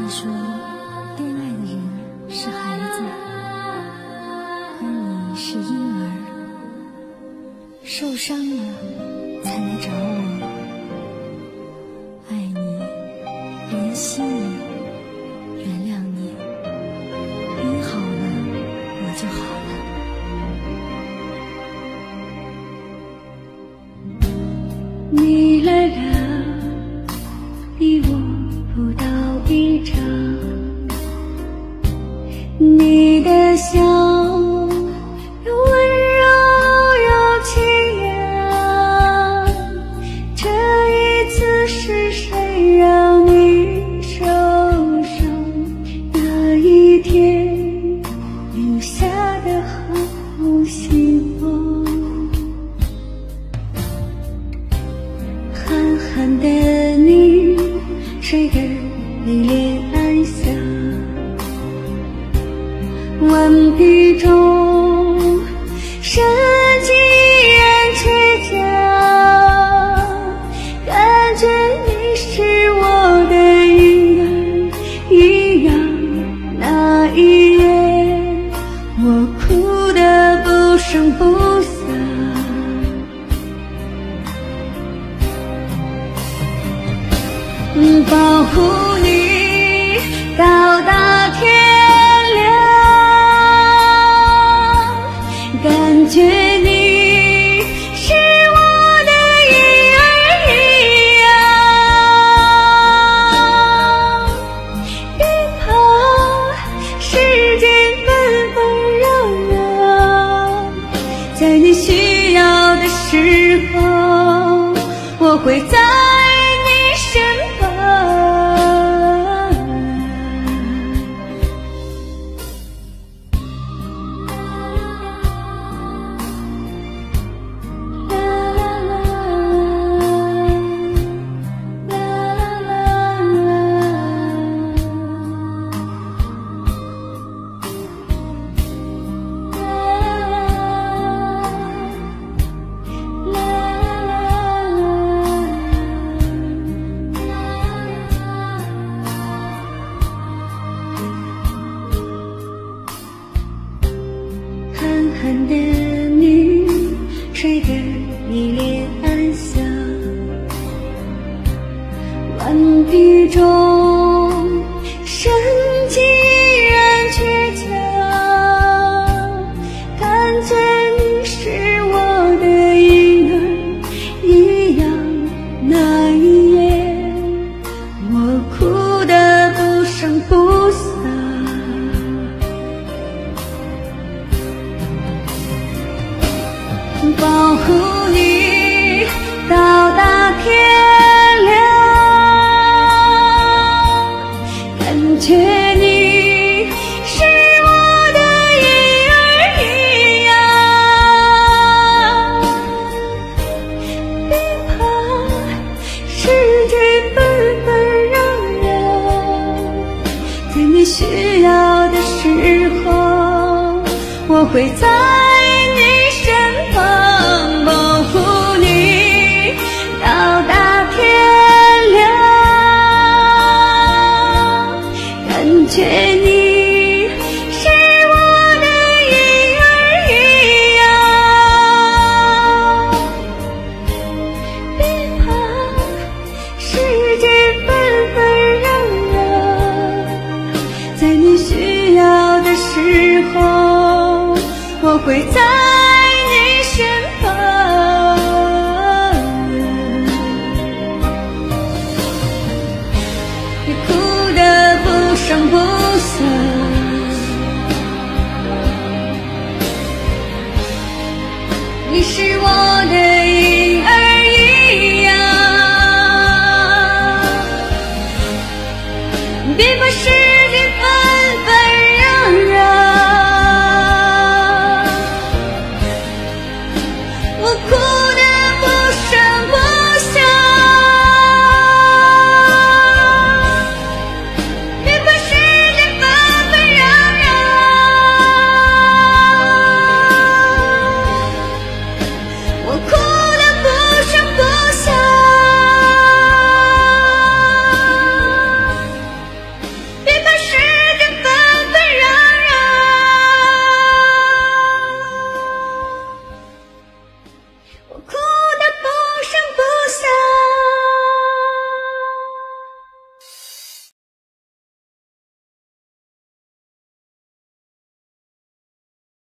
他说恋爱的人是孩子而你是婴儿。受伤了才来找我爱你连心里你的笑温柔又凄凉。这一次是谁让你受伤？那一天留下的好希望，憨憨的你，谁给你脸？顽皮中深几人倔强，感觉你是我的婴儿一样。那一夜，我哭得不声不响。保护你到大天感觉你是我的婴儿一样。别怕世界纷纷扰扰，在你需要的时候，我会在。的你吹得迷恋暗香，顽皮中我会在你身旁保护你，到达天亮。感觉你是我的婴儿一样。别怕，世界纷纷扰。会在你身旁。你哭得不声不响，你是我的影儿一样，别把是。我哭